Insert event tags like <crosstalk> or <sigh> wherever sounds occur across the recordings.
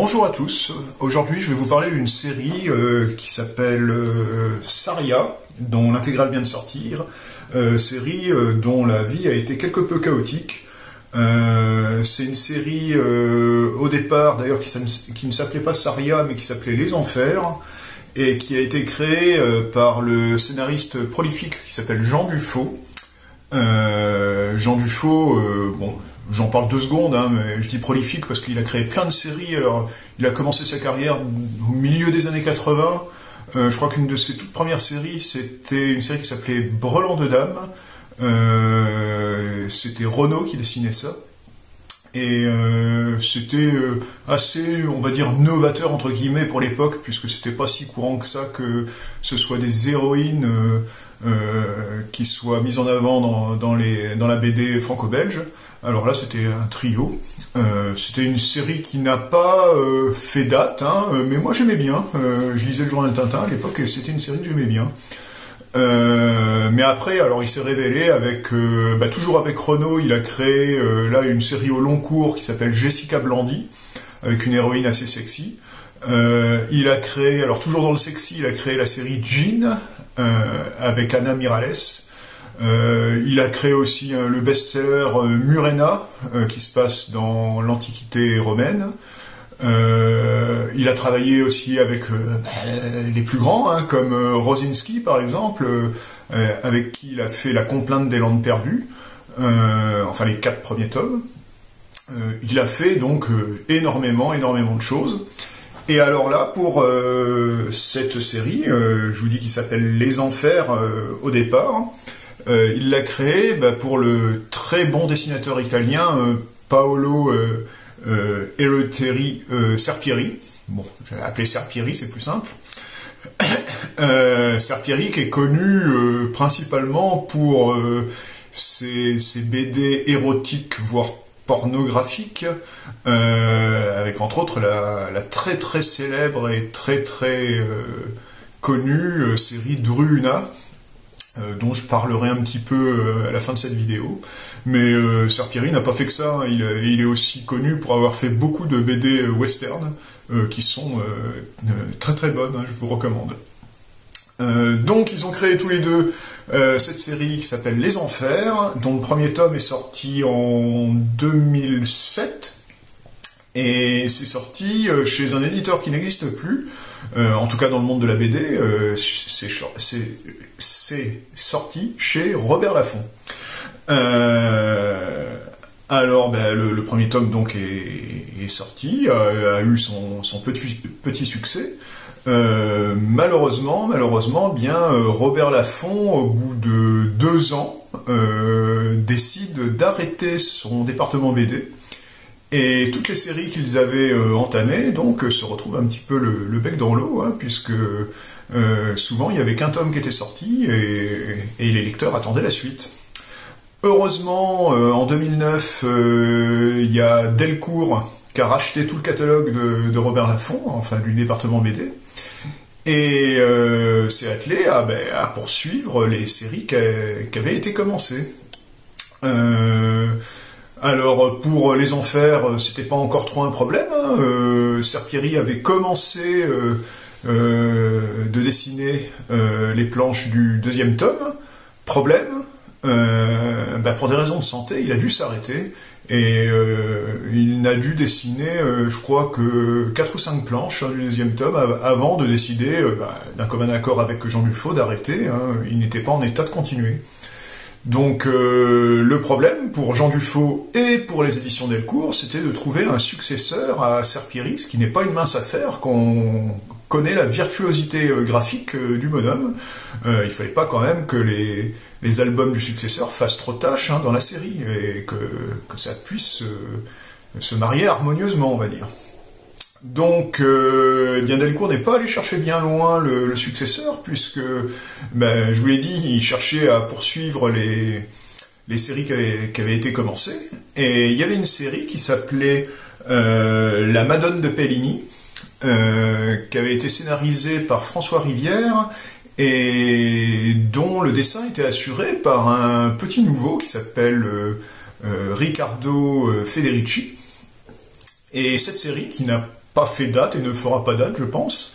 Bonjour à tous. Aujourd'hui, je vais vous parler d'une série euh, qui s'appelle euh, Saria, dont l'intégrale vient de sortir. Euh, série dont la vie a été quelque peu chaotique. C'est une série au départ, d'ailleurs, qui, ne s'appelait pas Saria, mais qui s'appelait Les Enfers, et qui a été créée par le scénariste prolifique qui s'appelle Jean Dufaux. Jean Dufaux, bon, J'en parle deux secondes, hein, mais je dis prolifique parce qu'il a créé plein de séries. Alors, il a commencé sa carrière au milieu des années 80. Euh, je crois qu'une de ses toutes premières séries, c'était une série qui s'appelait Brelan de Dame. Euh, c'était Renault qui dessinait ça. Et euh, c'était assez, on va dire, novateur entre guillemets pour l'époque, puisque c'était pas si courant que ça que ce soit des héroïnes qui soient mises en avant dans, les, dans la BD franco-belge. Alors là, c'était un trio. Euh, c'était une série qui n'a pas euh, fait date, hein, euh, mais moi j'aimais bien. je lisais le journal Tintin à l'époque et c'était une série que j'aimais bien. mais après, alors il s'est révélé avec, bah, toujours avec Renault, il a créé là une série au long cours qui s'appelle Jessica Blandy, avec une héroïne assez sexy. il a créé, alors toujours dans le sexy, il a créé la série Jean avec Anna Mirales. Euh, il a créé aussi euh, le best-seller euh, Murena, qui se passe dans l'Antiquité romaine. il a travaillé aussi avec bah, les plus grands, hein, comme Rosinski par exemple, avec qui il a fait La complainte des Landes perdues, enfin les quatre premiers tomes. il a fait donc énormément, énormément de choses. Et alors là, pour cette série, je vous dis qu'il s'appelle Les Enfers au départ, euh, il l'a créé bah, pour le très bon dessinateur italien euh, Paolo euh, Eroteri Serpieri. Bon, je vais l'appeler Serpieri, c'est plus simple. <coughs> Serpieri qui est connu principalement pour ses, BD érotiques, voire pornographiques, avec entre autres la, la, très très célèbre et très très connue série Druna, euh, dont je parlerai un petit peu euh, à la fin de cette vidéo. Mais euh, Serpieri n'a pas fait que ça, hein. il, est aussi connu pour avoir fait beaucoup de BD western, qui sont très très bonnes, hein, je vous recommande. donc ils ont créé tous les deux cette série qui s'appelle Les Enfers, dont le premier tome est sorti en 2007, et c'est sorti chez un éditeur qui n'existe plus, en tout cas dans le monde de la BD, c'est c'est sorti chez Robert Laffont. Euh, alors, ben, le, premier tome donc est, sorti, a, eu son, petit, succès. Euh, malheureusement, malheureusement, bien euh, Robert Laffont, au bout de deux ans, décide d'arrêter son département BD. Et toutes les séries qu'ils avaient entamées, donc, se retrouvent un petit peu le, bec dans l'eau, hein, puisque euh, souvent il n'y avait qu'un tome qui était sorti et, les lecteurs attendaient la suite. Heureusement, euh, en 2009, euh, il y a Delcourt qui a racheté tout le catalogue de, Robert Laffont, enfin du département BD, et s'est attelé ben, à, poursuivre les séries qui, avaient été commencées. Alors pour les enfers, c'était pas encore trop un problème. Hein. Serpieri avait commencé euh, de dessiner euh, les planches du deuxième tome. Problème, euh, bah, pour des raisons de santé, il a dû s'arrêter et il n'a dû dessiner, je crois que 4 ou 5 planches hein, du deuxième tome avant de décider, bah, d'un commun accord avec Jean Dufaux, d'arrêter. Hein. il n'était pas en état de continuer. Donc le problème pour Jean Dufaux et pour les éditions Delcourt, c'était de trouver un successeur à Serpiris, qui n'est pas une mince affaire qu'on connaît la virtuosité euh, graphique euh, du bonhomme. Euh, il fallait pas quand même que les, albums du successeur fassent trop tâche hein, dans la série et que, ça puisse se marier harmonieusement, on va dire. Donc, euh, n'est pas allé chercher bien loin le, successeur, puisque, ben, je vous l'ai dit, il cherchait à poursuivre les, séries qui avaient, été commencées. Et il y avait une série qui s'appelait La Madone de Pellini, euh, qui avait été scénarisé par François Rivière et dont le dessin était assuré par un petit nouveau qui s'appelle euh, euh, Riccardo Federici. Et cette série, qui n'a pas fait date et ne fera pas date, je pense,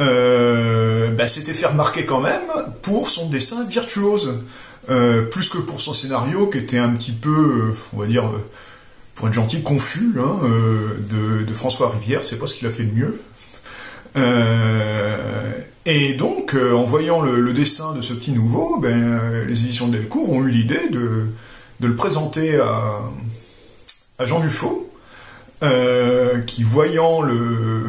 euh, bah, s'était fait remarquer quand même pour son dessin virtuose, euh, plus que pour son scénario qui était un petit peu, euh, on va dire, pour être gentil, confus hein, de, François Rivière, c'est pas ce qu'il a fait de mieux. et donc, en voyant le, dessin de ce petit nouveau, ben, les éditions de Delcourt ont eu l'idée de, le présenter à, à Jean Dufaux, qui voyant le,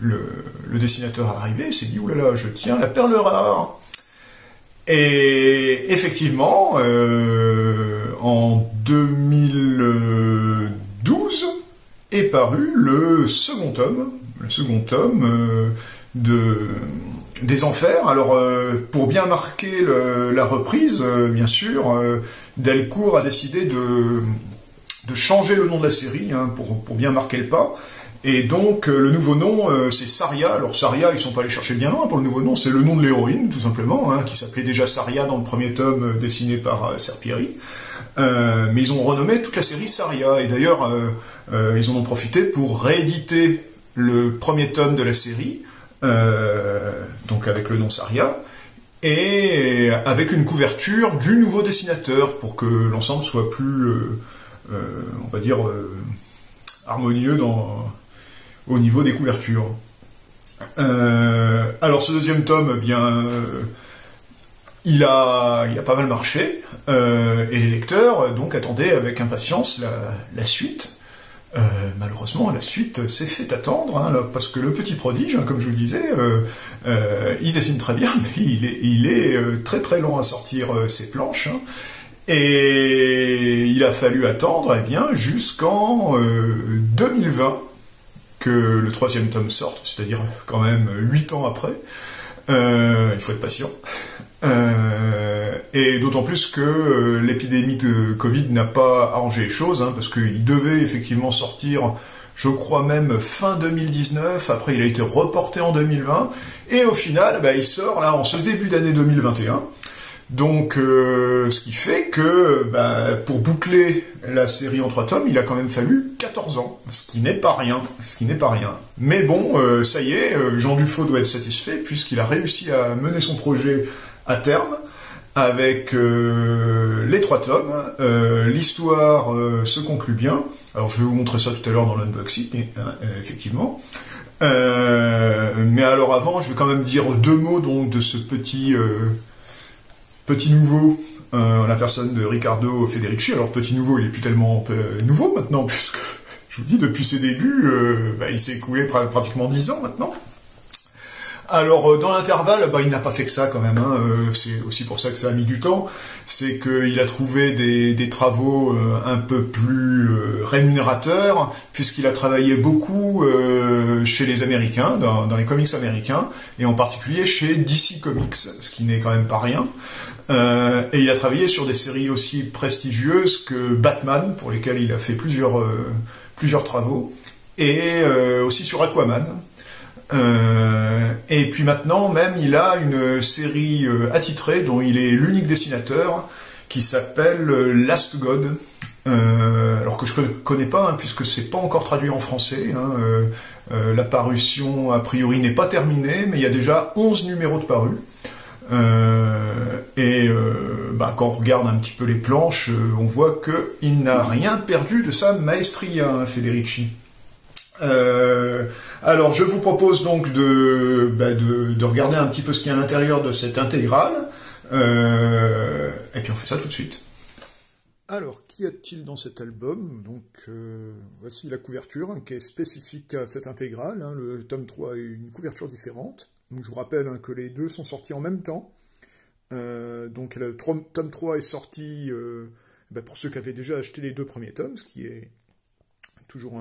le, dessinateur arrivé s'est dit, oulala, je tiens la perle rare. Et effectivement, euh, en 2012 est paru le second tome, le second tome euh, de des Enfers. Alors, euh, pour bien marquer la reprise, bien sûr, Delcourt a décidé de, de changer le nom de la série hein, pour, bien marquer le pas. Et donc, euh, le nouveau nom, euh, c'est Saria. Alors, Saria, ils sont pas allés chercher bien loin pour le nouveau nom, c'est le nom de l'héroïne, tout simplement, hein, qui s'appelait déjà Saria dans le premier tome euh, dessiné par Serpieri. mais ils ont renommé toute la série Saria. Et d'ailleurs, ils en ont profité pour rééditer le premier tome de la série, donc avec le nom Saria, et avec une couverture du nouveau dessinateur, pour que l'ensemble soit plus, on va dire, harmonieux dans au niveau des couvertures. Euh, alors ce deuxième tome, eh bien, euh, il, a, il a pas mal marché, euh, et les lecteurs donc attendaient avec impatience la, suite. malheureusement, la suite s'est fait attendre, hein, parce que le petit prodige, hein, comme je vous le disais, il dessine très bien, <laughs> mais il est, il est très très long à sortir ses planches. Hein. Et il a fallu attendre eh bien jusqu'en 2020 que le troisième tome sorte, c'est-à-dire quand même huit ans après. Euh, il faut être patient. Euh, et d'autant plus que euh, l'épidémie de Covid n'a pas arrangé les choses, hein, parce qu'il devait effectivement sortir, je crois même fin 2019, après il a été reporté en 2020, et au final, bah, il sort là en ce début d'année 2021. Donc, euh, ce qui fait que bah, pour boucler la série en trois tomes, il a quand même fallu 14 ans, ce qui n'est pas rien, ce qui n'est pas rien. Mais bon, euh, ça y est, euh, Jean Dufaux doit être satisfait puisqu'il a réussi à mener son projet à terme avec les trois tomes. L'histoire se conclut bien. Alors, je vais vous montrer ça tout à l'heure dans l'unboxing, effectivement. mais alors avant, je vais quand même dire deux mots donc de ce petit Petit nouveau, euh, la personne de Riccardo Federici. Alors petit nouveau, il est plus tellement euh, nouveau maintenant, <laughs> puisque je vous dis, depuis ses débuts, euh, bah, il s'est écoulé pratiquement 10 ans maintenant. Alors dans l'intervalle, bah, il n'a pas fait que ça quand même. Hein. c'est aussi pour ça que ça a mis du temps. C'est qu'il a trouvé des, travaux un peu plus rémunérateurs, puisqu'il a travaillé beaucoup chez les Américains, dans, les comics américains, et en particulier chez DC Comics, ce qui n'est quand même pas rien. Euh, et il a travaillé sur des séries aussi prestigieuses que Batman, pour lesquelles il a fait plusieurs, euh, plusieurs travaux, et euh, aussi sur Aquaman. et puis maintenant, même, il a une série attitrée dont il est l'unique dessinateur, qui s'appelle Last God. alors que je connais pas, hein, puisque c'est pas encore traduit en français. Hein, la parution, a priori, n'est pas terminée, mais il y a déjà 11 numéros de parus. Euh, et euh, bah, quand on regarde un petit peu les planches, euh, on voit qu'il n'a rien perdu de sa maestria, hein, Federici. alors je vous propose donc de, bah, de, de, regarder un petit peu ce qu'il y a à l'intérieur de cette intégrale. et puis on fait ça tout de suite. Alors, qu'y a-t-il dans cet album? Donc, voici la couverture hein, qui est spécifique à cette intégrale. Hein. le tome 3 a une couverture différente. Donc je vous rappelle hein, que les deux sont sortis en même temps. Euh, donc le tome 3 est sorti euh, ben, pour ceux qui avaient déjà acheté les deux premiers tomes, ce qui est toujours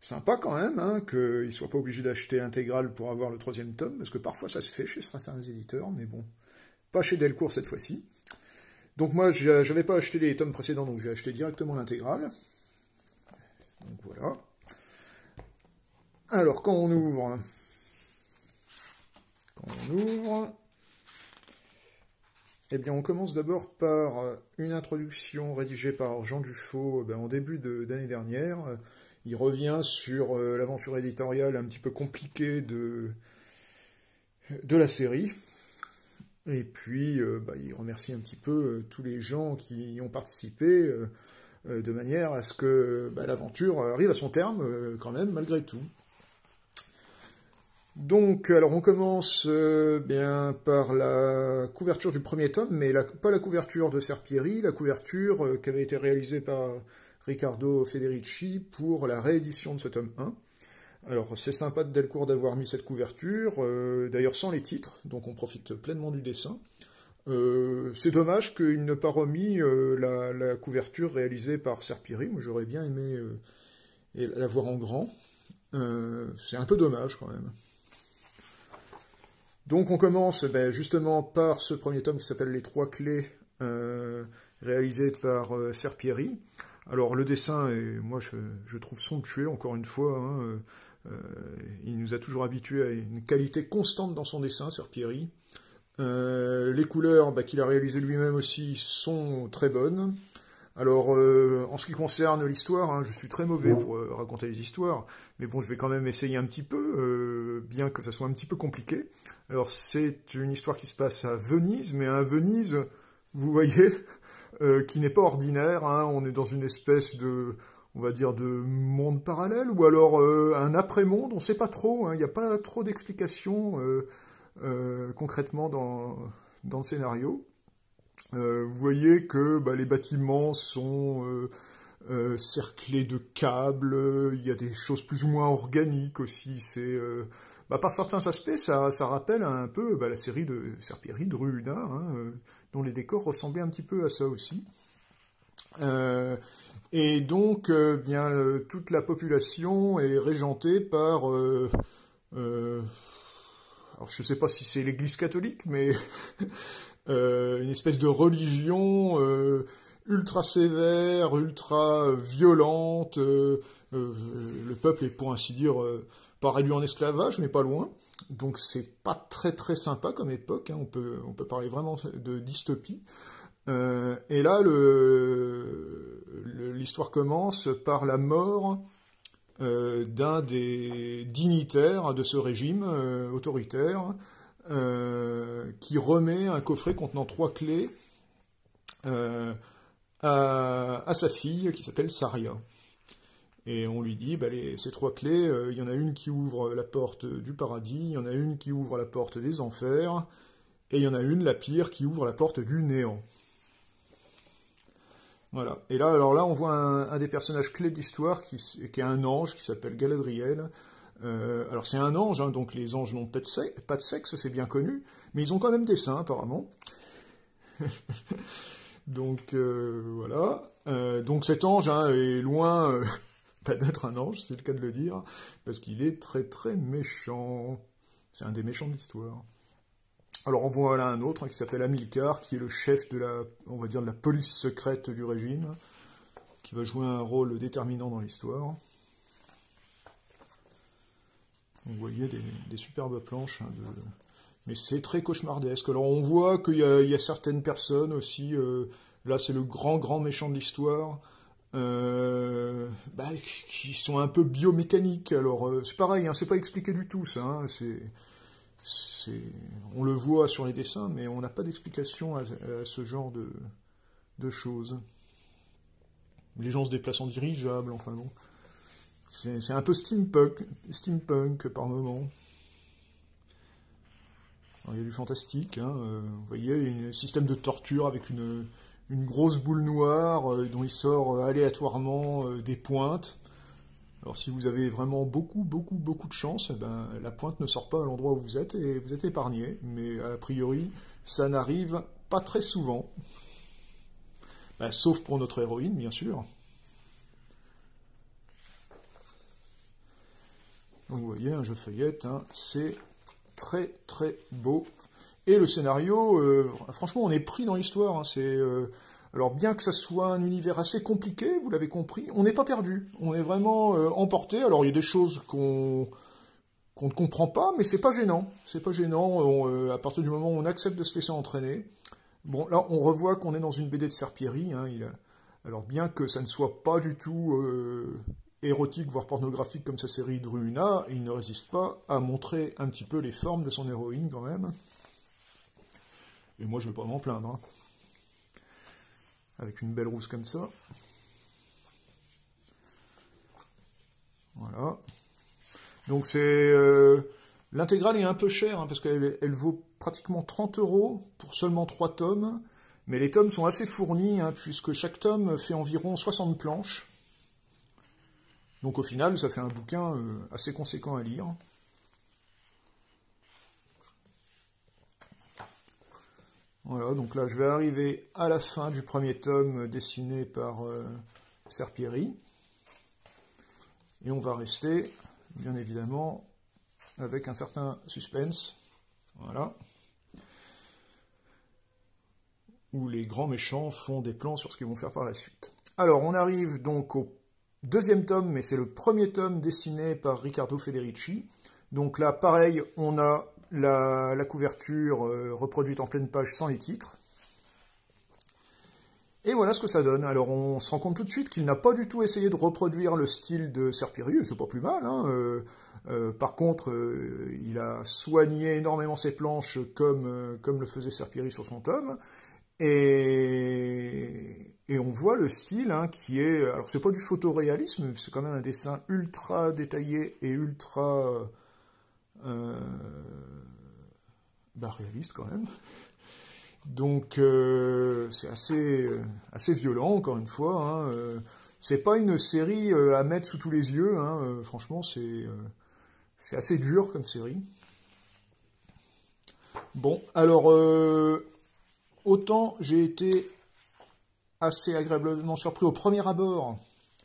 sympa quand même, hein, qu'ils ne soient pas obligés d'acheter l'intégrale pour avoir le troisième tome, parce que parfois ça se fait chez certains éditeurs, mais bon, pas chez Delcourt cette fois-ci. Donc moi, j'avais pas acheté les tomes précédents, donc j'ai acheté directement l'intégrale. Donc voilà. Alors, quand on ouvre, on ouvre. Eh bien, on commence d'abord par euh, une introduction rédigée par Jean Dufaux euh, ben, en début d'année dernière, euh, il revient sur l'aventure éditoriale un petit peu compliquée de, la série. Et puis, bah, il remercie un petit peu tous les gens qui y ont participé, de manière à ce que bah, l'aventure arrive à son terme, quand même, malgré tout. Donc, alors on commence euh, bien par la couverture du premier tome, mais pas la couverture de Serpieri, la couverture euh, qui avait été réalisée par Riccardo Federici pour la réédition de ce tome 1. Alors c'est sympa de Delcourt d'avoir mis cette couverture, euh, d'ailleurs sans les titres, donc on profite pleinement du dessin. c'est dommage qu'il n'ait pas remis la, la, couverture réalisée par Serpieri, moi j'aurais bien aimé la voir en grand. c'est un peu dommage quand même. Donc on commence ben, justement par ce premier tome qui s'appelle Les Trois Clés, euh, réalisé par euh, Serpieri. Alors le dessin, est, moi je, trouve somptueux, encore une fois. Hein, euh, il nous a toujours habitués à une qualité constante dans son dessin, Serpieri. les couleurs ben, qu'il a réalisées lui-même aussi sont très bonnes. Alors, euh, en ce qui concerne l'histoire, hein, je suis très mauvais pour euh, raconter les histoires, mais bon, je vais quand même essayer un petit peu, euh, bien que ça soit un petit peu compliqué. Alors, c'est une histoire qui se passe à Venise, mais à Venise, vous voyez, qui n'est pas ordinaire. Hein. on est dans une espèce de, on va dire, de monde parallèle, ou alors un après-monde, on ne sait pas trop. Hein. Il n'y a pas trop d'explications concrètement dans, dans le scénario. Euh, vous voyez que bah, les bâtiments sont euh, euh, cerclés de câbles, il y a des choses plus ou moins organiques aussi. Bah, par certains aspects, ça, rappelle un peu bah, la série de Serpieri de Ruina, hein, dont les décors ressemblaient un petit peu à ça aussi. et donc, toute la population est régentée par alors je ne sais pas si c'est l'Église catholique, mais <laughs> une espèce de religion euh, ultra sévère, ultra violente. Euh, le peuple est pour ainsi dire pas réduit en esclavage, mais pas loin. Donc c'est pas très très sympa comme époque. Hein. On peut on peut parler vraiment de dystopie. et là, l'histoire commence par la mort d'un des dignitaires de ce régime autoritaire, euh, qui remet un coffret contenant trois clés euh, à, sa fille qui s'appelle Saria. Et on lui dit, bah, ces trois clés, euh, il y en a une qui ouvre la porte du paradis, il y en a une qui ouvre la porte des enfers, et il y en a une, la pire, qui ouvre la porte du néant. Voilà. Et là, alors là, on voit un, des personnages clés de l'histoire qui, qui, est un ange qui s'appelle Galadriel, euh, alors c'est un ange, hein, donc les anges n'ont pas de, sexe, c'est bien connu, mais ils ont quand même des seins apparemment. <laughs> donc euh, voilà. Euh, donc cet ange hein, est loin <laughs> pas d'être un ange, c'est le cas de le dire, parce qu'il est très très méchant. C'est un des méchants de l'histoire. Alors on voit là un autre hein, qui s'appelle Amilcar, qui est le chef de la, on va dire, de la police secrète du régime, qui va jouer un rôle déterminant dans l'histoire. Vous voyez des, superbes planches. Hein, mais c'est très cauchemardesque. Alors on voit qu'il y, a certaines personnes aussi, euh, là c'est le grand grand méchant de l'histoire, euh, bah, qui sont un peu biomécaniques. Alors euh, c'est pareil, hein, c'est pas expliqué du tout ça. Hein, on le voit sur les dessins, mais on n'a pas d'explication à, ce genre de, de choses. Les gens se déplacent en dirigeable, enfin bon. C'est un peu steampunk, par moment. il y a du fantastique, hein, euh, vous voyez, un système de torture avec une, grosse boule noire euh, dont il sort euh, aléatoirement des pointes. Alors si vous avez vraiment beaucoup, beaucoup, beaucoup de chance, eh ben, la pointe ne sort pas à l'endroit où vous êtes et vous êtes épargné. Mais a priori, ça n'arrive pas très souvent. Ben, sauf pour notre héroïne, bien sûr. Vous voyez, jeu feuillette, hein, c'est très très beau. Et le scénario, euh, franchement, on est pris dans l'histoire. Hein, euh, alors bien que ça soit un univers assez compliqué, vous l'avez compris, on n'est pas perdu. On est vraiment euh, emporté. Alors il y a des choses qu'on ne comprend pas, mais c'est pas gênant. C'est pas gênant à partir du moment où on accepte de se laisser entraîner. Bon, là, on revoit qu'on est dans une BD de Serpieri. Hein, alors bien que ça ne soit pas du tout érotique, voire pornographique comme sa série Druuna, il ne résiste pas à montrer un petit peu les formes de son héroïne quand même. Et moi je ne vais pas m'en plaindre. Hein. Avec une belle rousse comme ça. Voilà. Donc c'est... Euh, l'intégrale est un peu chère, hein, parce qu'elle elle vaut pratiquement 30 euros pour seulement 3 tomes. Mais les tomes sont assez fournis, hein, puisque chaque tome fait environ 60 planches. Donc au final, ça fait un bouquin euh, assez conséquent à lire. Voilà, donc là je vais arriver à la fin du premier tome dessiné par euh, Serpieri. Et on va rester, bien évidemment, avec un certain suspense. Voilà. Où les grands méchants font des plans sur ce qu'ils vont faire par la suite. Alors, on arrive donc au deuxième tome, mais c'est le premier tome dessiné par Riccardo Federici. Donc là, pareil, on a la, couverture euh, reproduite en pleine page sans les titres. Et voilà ce que ça donne. Alors on se rend compte tout de suite qu'il n'a pas du tout essayé de reproduire le style de Serpirius, c'est pas plus mal. Hein. Euh, euh, par contre, il a soigné énormément ses planches comme, comme le faisait Serpiri sur son tome. Et, on voit le style hein, qui est... Alors c'est pas du photoréalisme, c'est quand même un dessin ultra détaillé et ultra... Euh, bah, réaliste quand même. Donc euh, c'est assez, assez violent, encore une fois. Hein, euh, c'est pas une série à mettre sous tous les yeux, hein, franchement c'est c'est assez dur comme série. Bon, alors autant j'ai été assez agréablement surpris au premier abord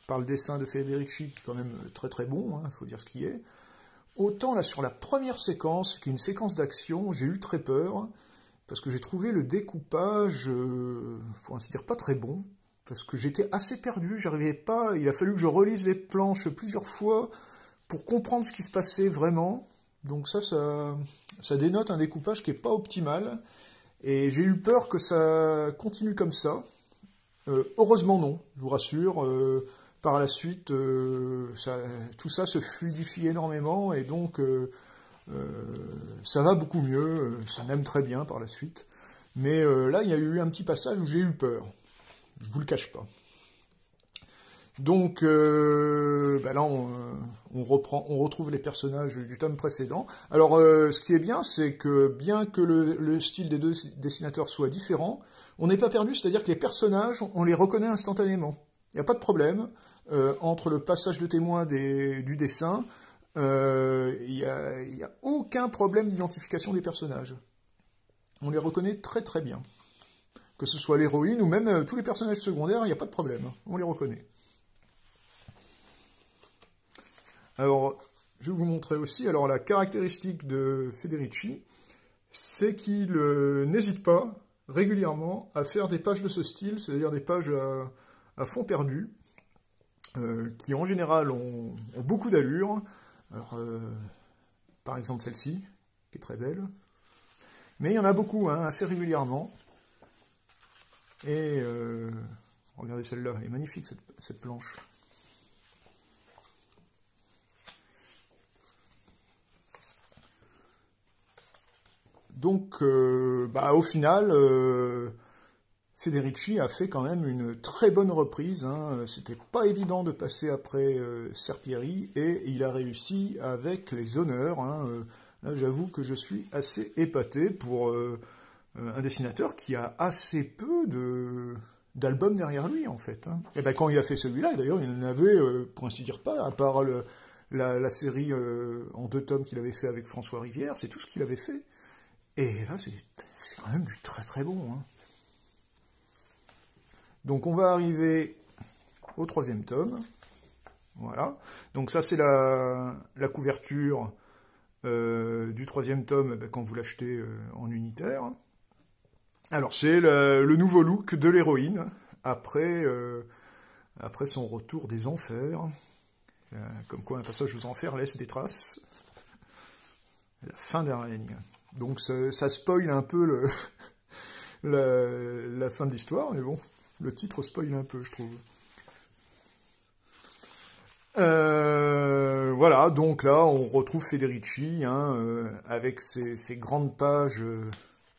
par le dessin de Federici, quand même très très bon, il faut dire ce qui est. Autant là sur la première séquence, qui est une séquence d'action, j'ai eu très peur, parce que j'ai trouvé le découpage, euh, pour ainsi dire, pas très bon, parce que j'étais assez perdu, j'arrivais pas, il a fallu que je relise les planches plusieurs fois pour comprendre ce qui se passait vraiment. Donc ça, ça, ça dénote un découpage qui est pas optimal, et j'ai eu peur que ça continue comme ça. Euh, heureusement non, je vous rassure. Euh, par la suite, euh, tout ça se fluidifie énormément et donc ça va beaucoup mieux, ça m'aime très bien par la suite. Mais là, il y a eu un petit passage où j'ai eu peur. Je vous le cache pas. Donc euh, ben là, on, reprend, on retrouve les personnages du tome précédent. Alors, euh, ce qui est bien, c'est que bien que le, style des deux dessinateurs soit différent, on n'est pas perdu, c'est-à-dire que les personnages, on les reconnaît instantanément. Il n'y a pas de problème euh, entre le passage de témoin du dessin. Il n'y a, a, aucun problème d'identification des personnages. On les reconnaît très très bien. Que ce soit l'héroïne ou même tous les personnages secondaires, il n'y a pas de problème. On les reconnaît. Alors, je vais vous montrer aussi, alors la caractéristique de Federici, c'est qu'il euh, n'hésite pas régulièrement à faire des pages de ce style, c'est-à-dire des pages à, fond perdu, euh, qui en général ont, beaucoup d'allure. Euh, par exemple celle-ci, qui est très belle. Mais il y en a beaucoup, hein, assez régulièrement. Et regardez celle-là, elle est magnifique cette planche. Donc, euh, bah, au final, euh, Federici a fait quand même une très bonne reprise. Hein. C'était pas évident de passer après euh, Serpieri et il a réussi avec les honneurs. Hein. Là, j'avoue que je suis assez épaté pour un dessinateur qui a assez peu de d'albums derrière lui en fait. Hein. Et ben quand il a fait celui-là, d'ailleurs, il n'en avait, pour ainsi dire pas, à part la, la, série en deux tomes qu'il avait fait avec François Rivière, c'est tout ce qu'il avait fait. Et là, c'est quand même du très très bon. Hein. Donc on va arriver au troisième tome. Voilà. Donc ça, c'est la, couverture euh, du troisième tome eh ben, quand vous l'achetez euh, en unitaire. Alors c'est le, nouveau look de l'héroïne après, euh, après son retour des enfers. comme quoi un passage aux enfers laisse des traces. La fin règnes. Donc ça, ça spoil un peu <laughs> la, fin de l'histoire, mais bon, le titre spoil un peu, je trouve. Euh, voilà, donc là, on retrouve Federici hein, euh, avec ses, grandes pages euh,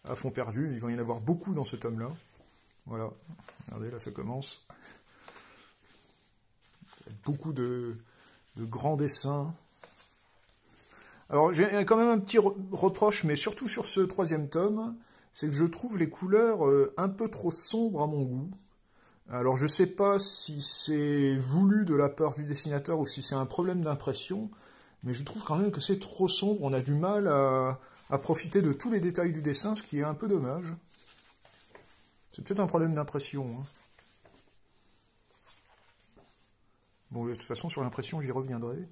à fond perdu. Il va y en avoir beaucoup dans ce tome-là. Voilà, regardez, là, ça commence. Beaucoup de grands dessins. Alors, j'ai quand même un petit reproche, mais surtout sur ce troisième tome, c'est que je trouve les couleurs un peu trop sombres à mon goût. Alors je ne sais pas si c'est voulu de la part du dessinateur ou si c'est un problème d'impression, mais je trouve quand même que c'est trop sombre, on a du mal à, profiter de tous les détails du dessin, ce qui est un peu dommage. C'est peut-être un problème d'impression. Hein. Bon, de toute façon, sur l'impression, j'y reviendrai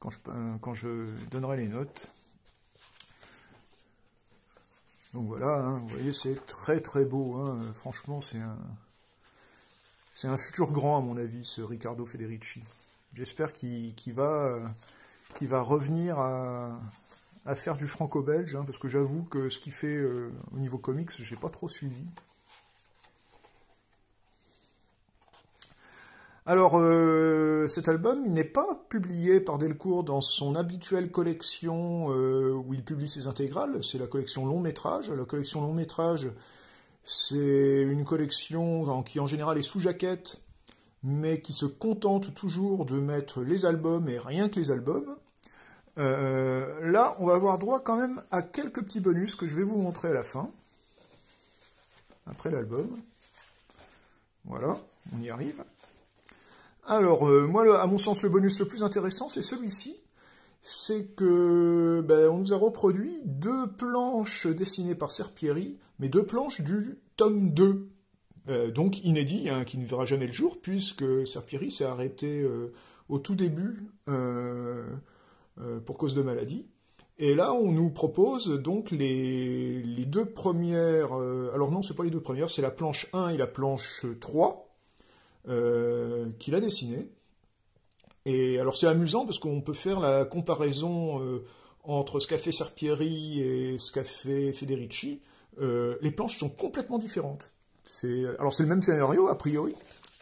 quand je, quand je donnerai les notes. Donc voilà, hein, vous voyez, c'est très très beau. Hein. Franchement, c'est un, c'est un futur grand à mon avis, ce Riccardo Federici. J'espère qu'il va, va revenir à, faire du franco-belge, hein, parce que j'avoue que ce qu'il fait euh, au niveau comics, j'ai pas trop suivi. Alors, euh, cet album n'est pas publié par Delcourt dans son habituelle collection euh, où il publie ses intégrales, c'est la collection long métrage. La collection long métrage, c'est une collection qui en général est sous jaquette, mais qui se contente toujours de mettre les albums et rien que les albums. Euh, là, on va avoir droit quand même à quelques petits bonus que je vais vous montrer à la fin, après l'album. Voilà, on y arrive. Alors, euh, moi, à mon sens, le bonus le plus intéressant, c'est celui-ci. C'est que ben, on nous a reproduit deux planches dessinées par Serpieri, mais deux planches du tome 2. Euh, donc inédit, hein, qui ne verra jamais le jour, puisque Serpieri s'est arrêté euh, au tout début pour cause de maladie. Et là, on nous propose donc les, deux premières... alors non, c'est pas les deux premières, c'est la planche 1 et la planche 3 euh, qu'il a dessiné. Et alors c'est amusant parce qu'on peut faire la comparaison euh, entre ce qu'a fait Serpieri et ce qu'a fait Federici. Euh, les planches sont complètement différentes. alors c'est le même scénario a priori,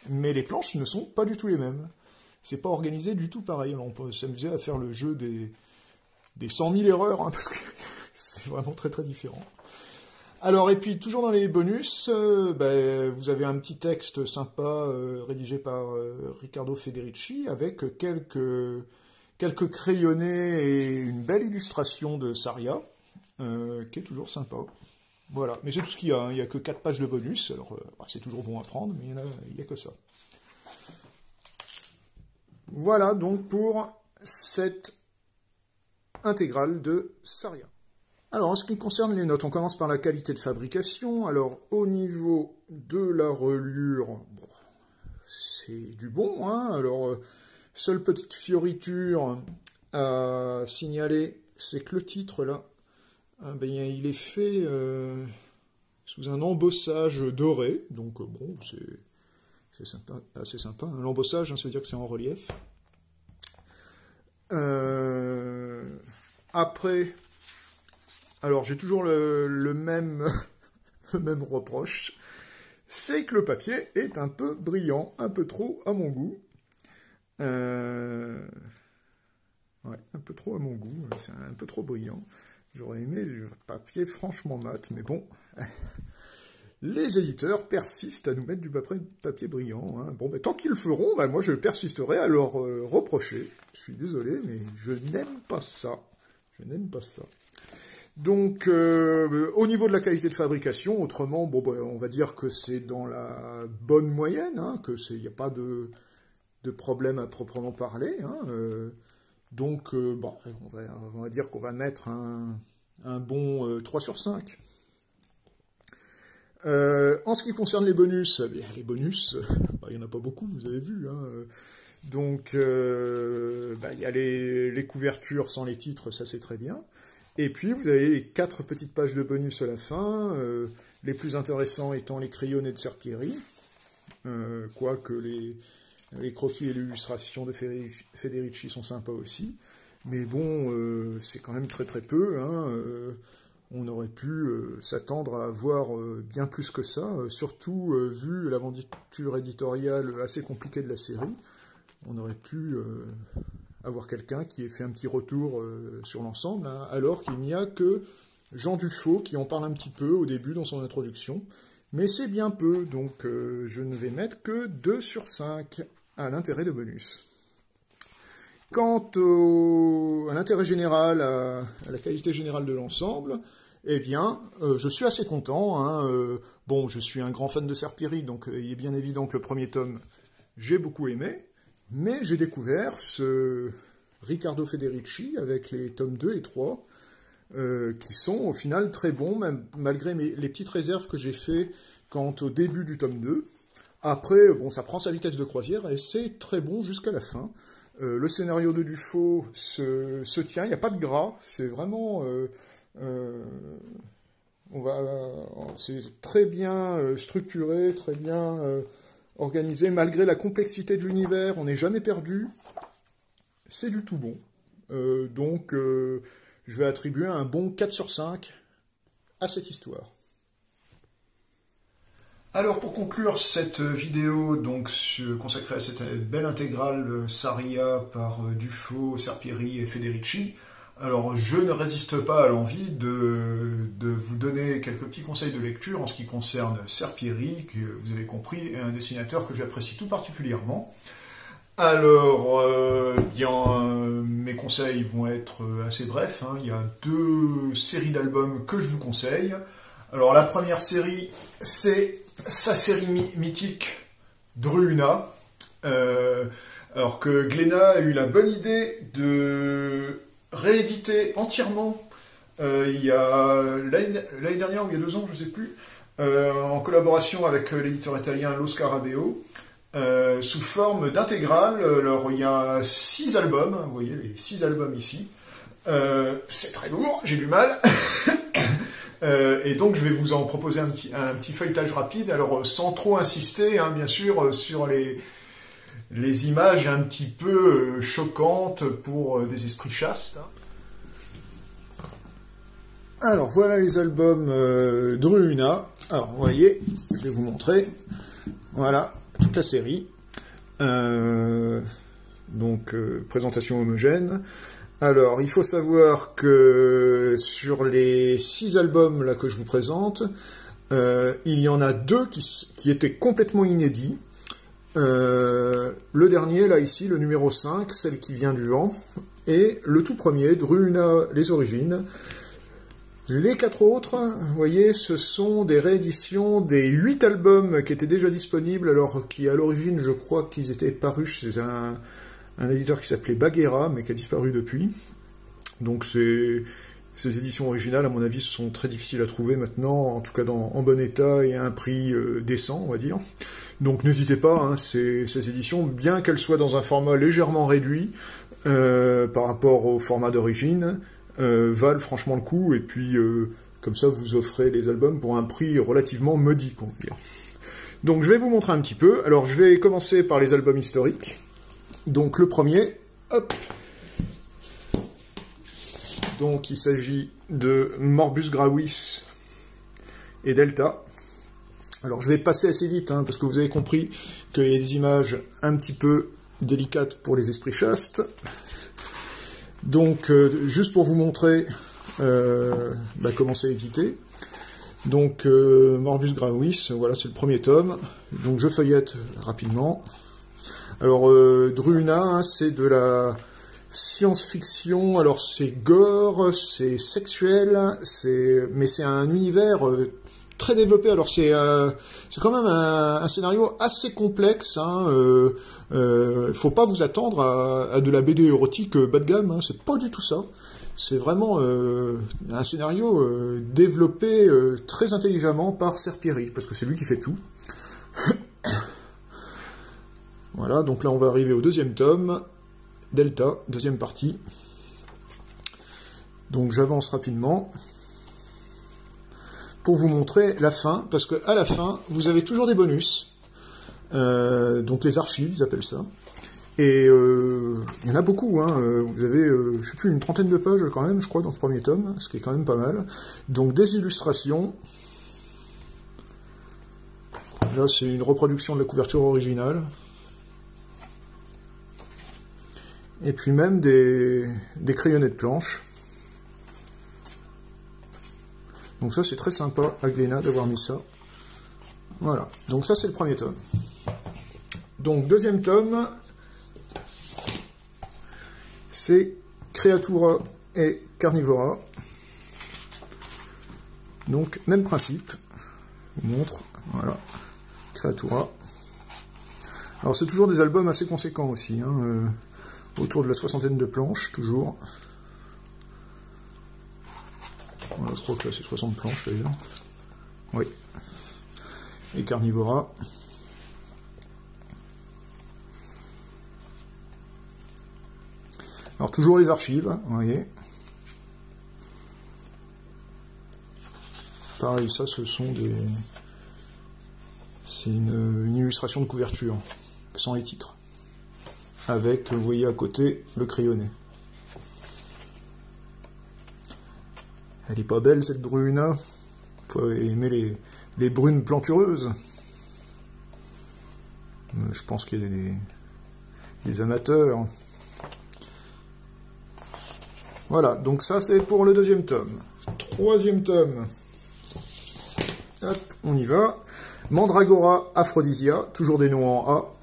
mais les planches ne sont pas du tout les mêmes. C'est pas organisé du tout pareil. on peut s'amuser à faire le jeu des, des 100 000 erreurs, hein, <laughs> parce que c'est vraiment très très différent. Alors, et puis, toujours dans les bonus, euh, ben, vous avez un petit texte sympa euh, rédigé par euh, Riccardo Federici avec quelques, quelques crayonnés et une belle illustration de Saria, qui est toujours sympa. Voilà, mais c'est tout ce qu'il y a, hein. il n'y a que 4 pages de bonus, alors bah, c'est toujours bon à prendre, mais il n'y a, que ça. Voilà donc pour cette intégrale de Saria. Alors, en ce qui concerne les notes, on commence par la qualité de fabrication. Alors, au niveau de la relure, c'est du bon. Hein Alors, euh, seule petite fioriture à signaler, c'est que le titre, là, ah, ben, il est fait euh, sous un embossage doré. Donc, euh, bon, c'est assez sympa. L'embossage, hein, ça veut dire que c'est en relief. après, alors j'ai toujours <laughs> le, même, reproche, c'est que le papier est un peu brillant, un peu trop à mon goût. Euh, ouais, un peu trop à mon goût, c'est un peu trop brillant. J'aurais aimé du papier franchement mat, mais bon. <laughs> Les éditeurs persistent à nous mettre du papier, brillant. Hein. Bon, mais tant qu'ils le feront, bah, moi je persisterai à leur euh, reprocher. Je suis désolé, mais je n'aime pas ça. Je n'aime pas ça. Donc, euh, au niveau de la qualité de fabrication, autrement, bon, ben, on va dire que c'est dans la bonne moyenne, hein, que c'est, il n'y a pas de, de, problème à proprement parler. Hein, euh. donc, euh, on va, dire qu'on va mettre un, un bon 3 sur 5. en ce qui concerne les bonus, eh les bonus, <laughs> bah, il n'y en a pas beaucoup, vous avez vu. Hein, donc, bah, il y a les, les couvertures sans les titres, ça c'est très bien. Et puis, vous avez quatre petites pages de bonus à la fin, euh, les plus intéressants étant les crayonnés de Serpieri, euh, quoique les, croquis et l'illustration de Federici sont sympas aussi. Mais bon, euh, c'est quand même très très peu. Hein, on aurait pu s'attendre à avoir bien plus que ça, surtout vu l'aventure éditoriale assez compliquée de la série. on aurait pu avoir quelqu'un qui ait fait un petit retour sur l'ensemble, hein, alors qu'il n'y a que Jean Dufaux qui en parle un petit peu au début dans son introduction. Mais c'est bien peu, donc je ne vais mettre que 2 sur 5 à l'intérêt de bonus. Quant à l'intérêt général, à, la qualité générale de l'ensemble, eh bien, euh, je suis assez content. Hein, euh, bon, je suis un grand fan de Serpiri, donc euh, il est bien évident que le premier tome, j'ai beaucoup aimé, mais j'ai découvert ce Riccardo Federici avec les tomes 2 et 3, qui sont au final très bons, même malgré les petites réserves que j'ai fait quant au début du tome 2. Après, bon, ça prend sa vitesse de croisière et c'est très bon jusqu'à la fin. Euh, le scénario de Dufaux se, se tient, il n'y a pas de gras, c'est vraiment... Euh, euh, c'est très bien structuré, très bien organisé, malgré la complexité de l'univers, on n'est jamais perdu, c'est du tout bon. donc, je vais attribuer un bon 4 sur 5 à cette histoire. Alors pour conclure cette vidéo donc consacrée à cette belle intégrale euh, Saria par euh, Dufaux, Serpieri et Federici, alors je ne résiste pas à l'envie de, vous donner quelques petits conseils de lecture en ce qui concerne Serpieri, que vous avez compris est un dessinateur que j'apprécie tout particulièrement. Alors, euh, bien, mes conseils vont être assez brefs. Hein. Il y a deux séries d'albums que je vous conseille. Alors la première série, c'est sa série mythique Druuna. Euh, alors que Glenna a eu la bonne idée de rééditer entièrement euh, il y a l'année dernière ou il y a deux ans, je ne sais plus, euh, en collaboration avec l'éditeur italien Lo Scarabeo, sous forme d'intégrale. Alors il y a six albums, vous voyez les six albums ici. c'est très lourd, j'ai du mal. <coughs> Euh, et donc je vais vous en proposer un petit, feuilletage rapide, alors euh, sans trop insister, hein, bien sûr, euh, sur les, les images un petit peu choquantes pour des esprits chastes. Hein. Alors voilà les albums euh, Druuna. Alors vous voyez, je vais vous montrer. Voilà, toute la série. donc présentation homogène. Alors, il faut savoir que sur les six albums là que je vous présente, euh, il y en a deux qui, étaient complètement inédits. Euh, le dernier, là, ici, le numéro 5, celle qui vient du vent, et le tout premier, Druna, les origines. Les quatre autres, vous voyez, ce sont des rééditions des huit albums qui étaient déjà disponibles, alors qui à l'origine, je crois qu'ils étaient parus chez un, un éditeur qui s'appelait Baguera, mais qui a disparu depuis. Donc ces, éditions originales, à mon avis, sont très difficiles à trouver maintenant, en tout cas en bon état et à un prix euh, décent, on va dire. Donc n'hésitez pas, hein, ces, éditions, bien qu'elles soient dans un format légèrement réduit euh, par rapport au format d'origine, euh, valent franchement le coup, et puis comme ça vous offrez les albums pour un prix relativement modique, on va dire. Donc je vais vous montrer un petit peu. Alors je vais commencer par les albums historiques. Donc le premier, hop. Donc il s'agit de Morbus Gravis et Delta. Alors je vais passer assez vite, hein, parce que vous avez compris qu'il y a des images un petit peu délicates pour les esprits chastes. Donc euh, juste pour vous montrer euh, bah, comment c'est édité. Donc euh, Morbus Gravis, voilà c'est le premier tome. Donc je feuillette rapidement. Alors, Druna, hein, c'est de la science-fiction. Alors, c'est gore, c'est sexuel, c'est mais c'est un univers euh, très développé. Alors, c'est euh, quand même un, scénario assez complexe. Hein, euh, faut pas vous attendre à, de la BD érotique bas de gamme. Hein, c'est pas du tout ça. C'est vraiment un scénario développé très intelligemment par Serpieri, parce que c'est lui qui fait tout. <coughs> Voilà, donc là on va arriver au deuxième tome, Delta, deuxième partie. Donc j'avance rapidement pour vous montrer la fin, parce qu'à la fin, vous avez toujours des bonus. Euh, donc les archives, ils appellent ça. Et euh, il y en a beaucoup, hein. Euh, vous avez, je je sais plus, une trentaine de pages quand même, je crois, dans ce premier tome, ce qui est quand même pas mal. Donc des illustrations. Là, c'est une reproduction de la couverture originale. Et puis même des, des crayonnets de planche. Donc ça c'est très sympa à d'avoir mis ça. Voilà, donc ça c'est le premier tome. Donc deuxième tome, c'est Creatura et Carnivora. Donc même principe, je montre, voilà, Creatura. Alors c'est toujours des albums assez conséquents aussi, hein, euh, autour de la soixantaine de planches, toujours. Je crois que là c'est 60 planches d'ailleurs. Oui. Et Carnivora. Alors toujours les archives, vous voyez. Pareil, ça ce sont des... C'est une, illustration de couverture, sans les titres. Avec, vous voyez à côté, le crayonné. Elle est pas belle cette brune. Faut aimer les, les brunes plantureuses. Je pense qu'il y a des, des amateurs. Voilà, donc ça c'est pour le deuxième tome. Troisième tome. Hop, on y va. Mandragora Aphrodisia, toujours des noms en A.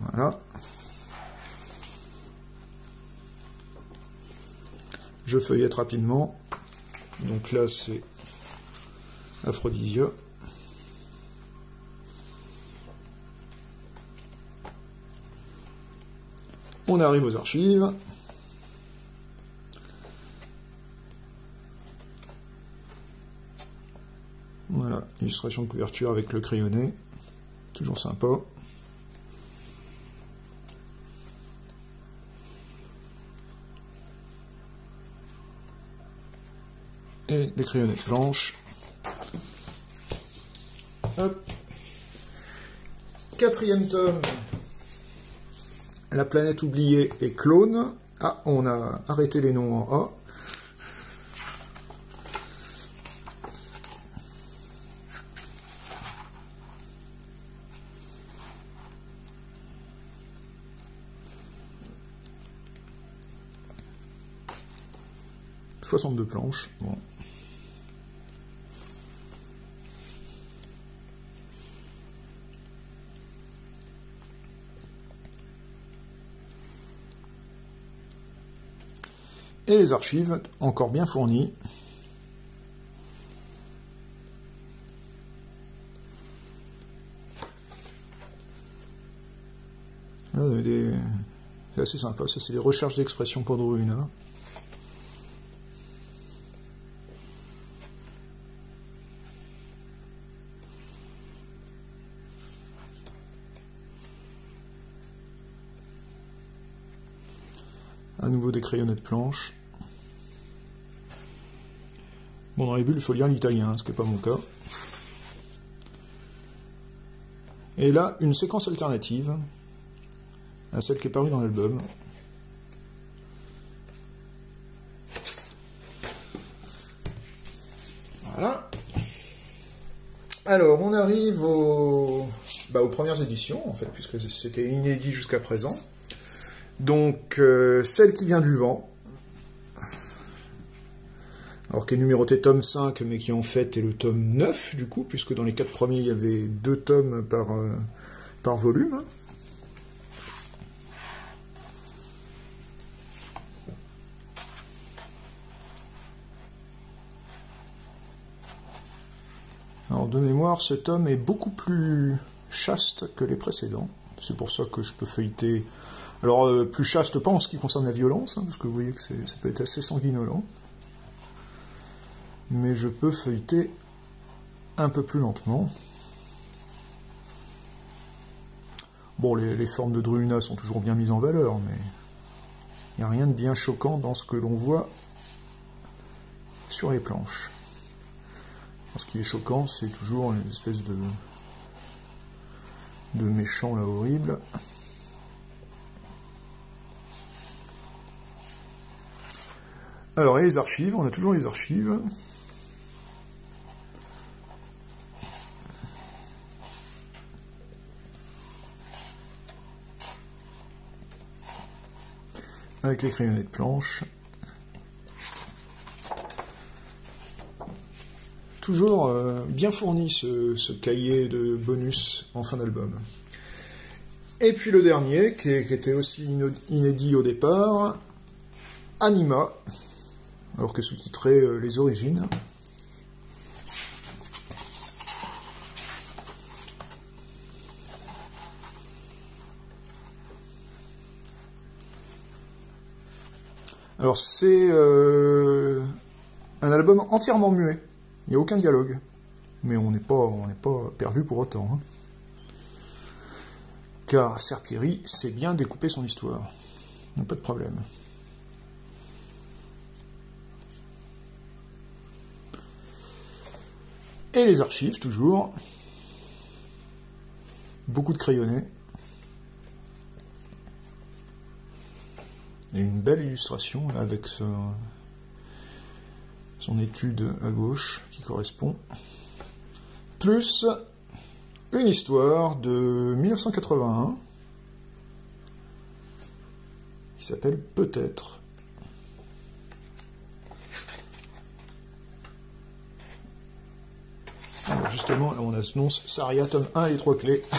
Voilà. Je feuillette rapidement. Donc là c'est Aphrodisia. On arrive aux archives. Voilà, illustration de couverture avec le crayonné. Toujours sympa. Et des crayonnettes blanches. Quatrième tome. La planète oubliée et clone. Ah, on a arrêté les noms en A. « 62 planches. Bon. et les archives encore bien fournies. C'est assez sympa, ça c'est des recherches d'expression pour Druna. Nouveau des crayonnets de planche. Bon, dans les bulles, il faut lire l'italien, ce qui n'est pas mon cas. Et là, une séquence alternative à celle qui est parue dans l'album. Voilà. Alors, on arrive bah, aux premières éditions, en fait, puisque c'était inédit jusqu'à présent. Donc, euh, celle qui vient du vent, alors qui est numéroté tome 5, mais qui en fait est le tome 9, du coup, puisque dans les quatre premiers, il y avait deux tomes par, euh, par volume. Alors, de mémoire, ce tome est beaucoup plus chaste que les précédents. C'est pour ça que je peux feuilleter alors, euh, plus chaste pas en ce qui concerne la violence, hein, parce que vous voyez que ça peut être assez sanguinolent. Mais je peux feuilleter un peu plus lentement. Bon, les, formes de Druuna sont toujours bien mises en valeur, mais il n'y a rien de bien choquant dans ce que l'on voit sur les planches. ce qui est choquant, c'est toujours une espèce de, de méchant là horrible. Alors, et les archives, on a toujours les archives. Avec les crayonnets de planche. Toujours euh, bien fourni ce, cahier de bonus en fin d'album. Et puis le dernier, qui était aussi inédit au départ, Anima, alors que sous-titré euh, Les Origines. Alors c'est euh, un album entièrement muet. Il n'y a aucun dialogue. Mais on n'est pas, pas perdu pour autant. Hein. Car Serpieri sait bien découper son histoire. Pas de problème. Et les archives, toujours. Beaucoup de crayonnés. Et une belle illustration avec son étude à gauche qui correspond. Plus une histoire de 1981 qui s'appelle Peut-être. Justement, on annonce Saria, tome 1 et 3 clés. <laughs>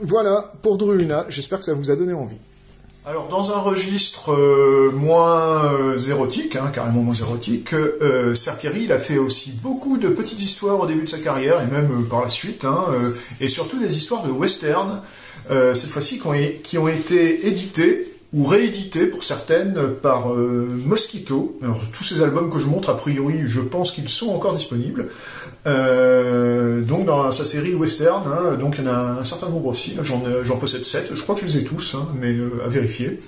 Voilà pour Druluna, j'espère que ça vous a donné envie. Alors dans un registre euh, moins euh, érotique, hein, carrément moins érotique, euh, Serpieri il a fait aussi beaucoup de petites histoires au début de sa carrière et même euh, par la suite, hein, et surtout des histoires de western, cette fois-ci qui ont été éditées ou réédité pour certaines par euh, Mosquito. Alors, tous ces albums que je montre, a priori, je pense qu'ils sont encore disponibles. Euh, donc dans sa série western, hein, donc il y en a un certain nombre aussi. J'en possède 7, je crois que je les ai tous, hein, mais euh, à vérifier.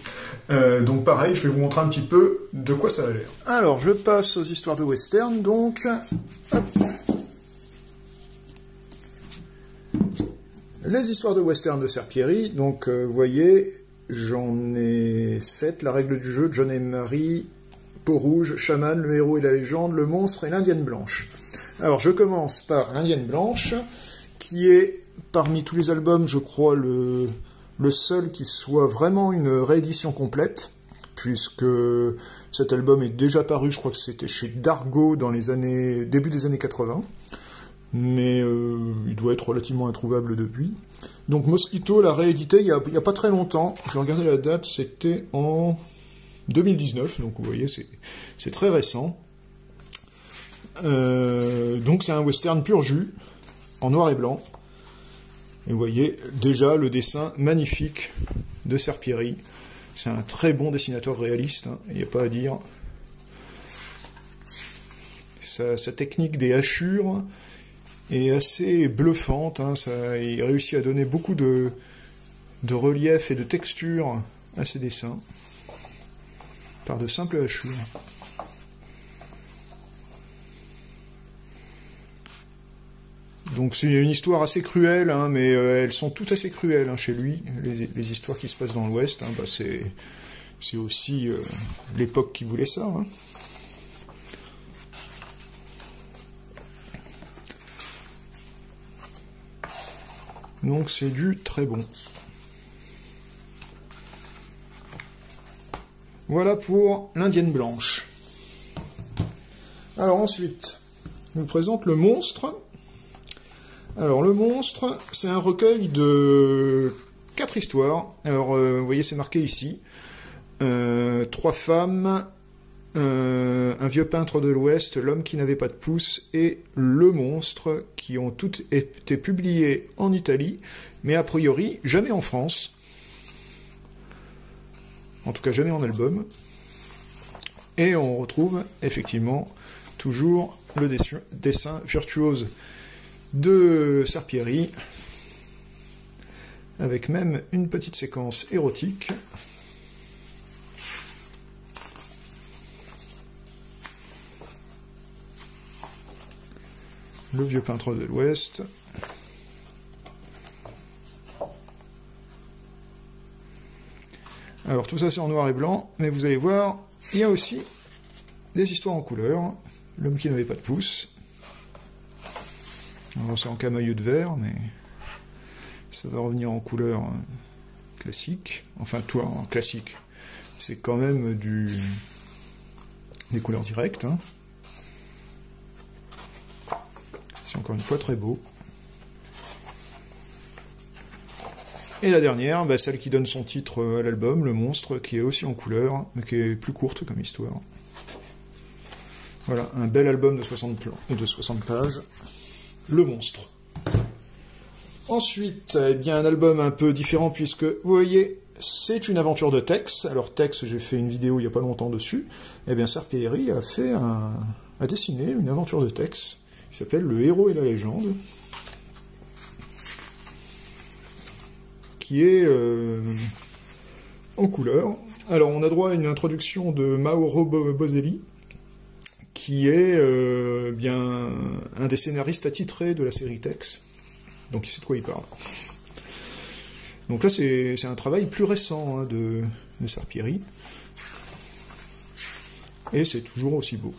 donc pareil, je vais vous montrer un petit peu de quoi ça a l'air. Alors je passe aux histoires de western, donc... Les histoires de western de Serpieri, donc vous voyez, J'en ai 7. La règle du jeu, John et Marie, Peau rouge, Chaman, le héros et la légende, le monstre et l'indienne blanche. Alors je commence par l'indienne blanche, qui est parmi tous les albums, je crois, le, seul qui soit vraiment une réédition complète, puisque cet album est déjà paru, je crois que c'était chez Dargo dans les années début des années 80 mais euh, il doit être relativement introuvable depuis. Donc Mosquito l'a réédité il n'y a, pas très longtemps. Je vais regarder la date, c'était en 2019, donc vous voyez, c'est très récent. Euh, donc c'est un western pur jus, en noir et blanc. Et vous voyez déjà le dessin magnifique de Serpieri. C'est un très bon dessinateur réaliste, hein, il n'y a pas à dire. Sa technique des hachures, est assez bluffante. Hein, ça, il réussit à donner beaucoup de, de relief et de texture à ses dessins par de simples hachures. Donc c'est une histoire assez cruelle, hein, mais euh, elles sont toutes assez cruelles hein, chez lui, les, histoires qui se passent dans l'Ouest. Bah, c'est aussi euh, l'époque qui voulait ça. Donc c'est du très bon. Voilà pour l'indienne blanche. Alors ensuite, je vous présente le monstre. Alors le monstre, c'est un recueil de quatre histoires. Alors euh, vous voyez, c'est marqué ici. Euh, trois femmes, euh, un vieux peintre de l'Ouest, L'homme qui n'avait pas de pouce et Le monstre, qui ont toutes été publiés en Italie, mais a priori jamais en France. En tout cas jamais en album. Et on retrouve effectivement toujours le dessin virtuose de Serpieri, avec même une petite séquence érotique. Le vieux peintre de l'Ouest. Alors tout ça c'est en noir et blanc, mais vous allez voir, il y a aussi des histoires en couleur. L'homme qui n'avait pas de pouce. Alors c'est en camailleux de verre, mais ça va revenir en couleur classique. Enfin, toi, en classique, c'est quand même du des couleurs directes. Hein. C'est encore une fois très beau. Et la dernière, bah, celle qui donne son titre à l'album, Le Monstre, qui est aussi en couleur, mais qui est plus courte comme histoire. Voilà, un bel album de 60, de 60 pages, Le Monstre. Ensuite, eh bien, un album un peu différent puisque, vous voyez, c'est une aventure de Tex. Alors Tex, j'ai fait une vidéo il n'y a pas longtemps dessus. Eh bien, Serpieri a a dessiné une aventure de Tex qui s'appelle Le héros et la légende. Qui est euh, en couleur. Alors, on a droit à une introduction de Mauro Boselli, qui est euh, bien un des scénaristes attitrés de la série Tex. Donc il sait de quoi il parle. Donc là, c'est un travail plus récent hein, de, de Sarpieri. Et c'est toujours aussi beau.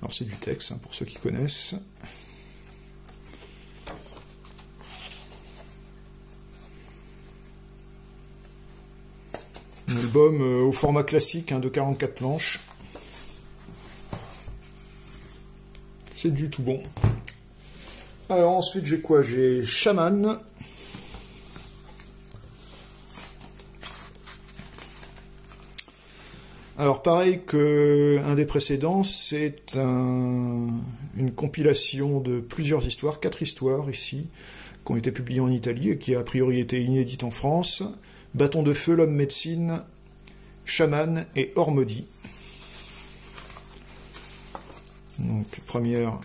Alors c'est du texte, hein, pour ceux qui connaissent. Un album euh, au format classique hein, de 44 planches. C'est du tout bon. Alors ensuite j'ai quoi? J'ai Shaman. Alors pareil que un des précédents, c'est une compilation de plusieurs histoires, quatre histoires ici, qui ont été publiées en Italie et qui a priori été inédites en France. Bâton de feu, l'homme médecine, chaman et Ormodi. Donc première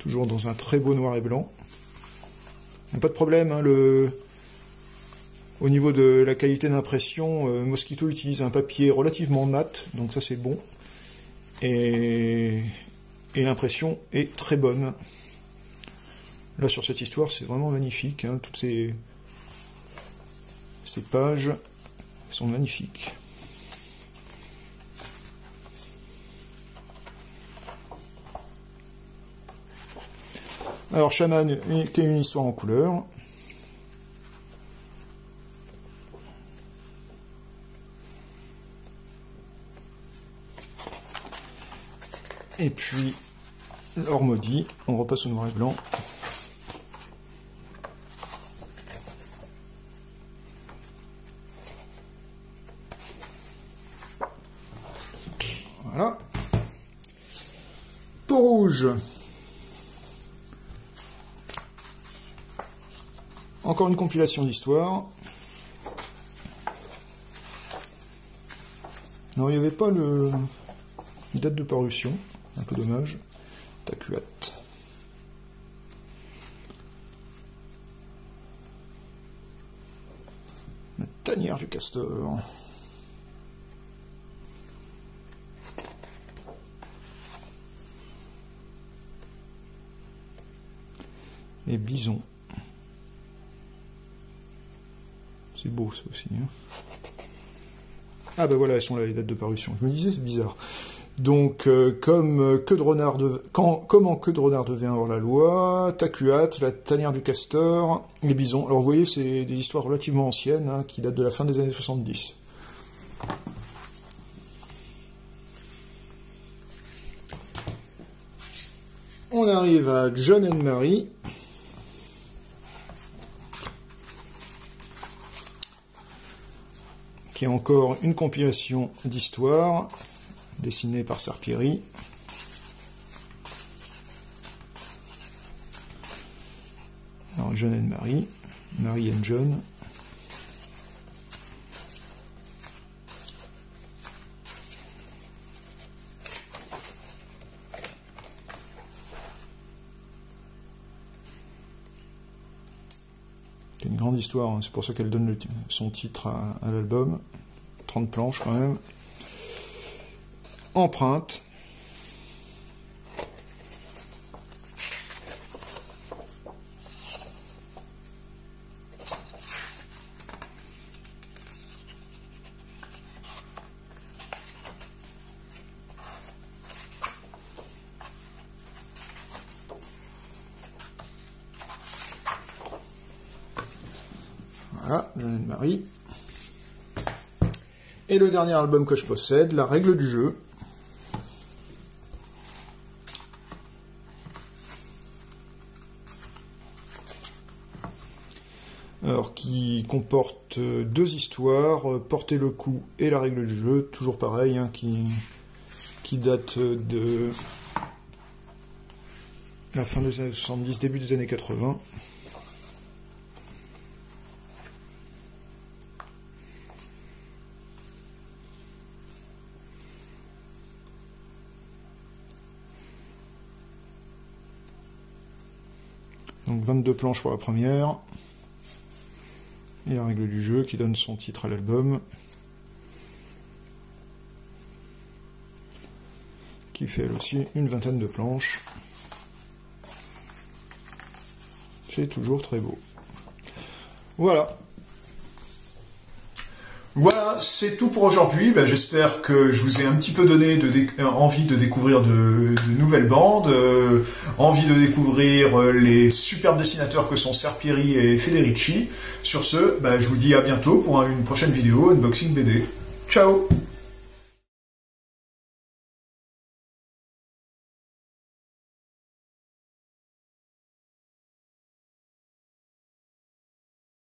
toujours dans un très beau noir et blanc. Pas de problème, hein, le... au niveau de la qualité d'impression, euh, Mosquito utilise un papier relativement mat, donc ça c'est bon. Et, l'impression est très bonne. Là sur cette histoire, c'est vraiment magnifique, hein, toutes ces, pages sont magnifiques. Alors, Shaman, est une histoire en couleur. Et puis, l'or maudit, on repasse au noir et blanc. Voilà. Pour rouge. Encore une compilation d'histoire. Non, il n'y avait pas le date de parution. Peu dommage. Tacuat. La tanière du castor. Et bison. C'est beau ça aussi. Hein. Ah ben voilà, elles sont là les dates de parution. Je me disais, c'est bizarre. Donc, euh, comme euh, que comment que de renard devient hors la loi, Tacuat, la tanière du castor, les bisons. Alors vous voyez, c'est des histoires relativement anciennes, hein, qui datent de la fin des années 70. On arrive à John and Mary. qui est encore une compilation d'histoires dessinée par Sarpieri. Alors John et Marie, Marie et John. C'est une grande histoire, hein. c'est pour ça qu'elle donne son titre à, à l'album. 30 planches quand même empreinte. Voilà, Marie. Et le dernier album que je possède, La règle du jeu, Alors, qui comporte deux histoires, Porter le coup et la règle du jeu, toujours pareil, hein, qui, qui date de la fin des années 70, début des années 80. Donc 22 planches pour la première. Et la règle du jeu qui donne son titre à l'album. Qui fait elle aussi une vingtaine de planches. C'est toujours très beau. Voilà. Voilà, c'est tout pour aujourd'hui. Ben, j'espère que je vous ai un petit peu donné euh, envie de découvrir de, nouvelles bandes, euh, envie de découvrir euh, les superbes dessinateurs que sont Serpieri et Federici. Sur ce, ben, je vous dis à bientôt pour une prochaine vidéo Unboxing BD. Ciao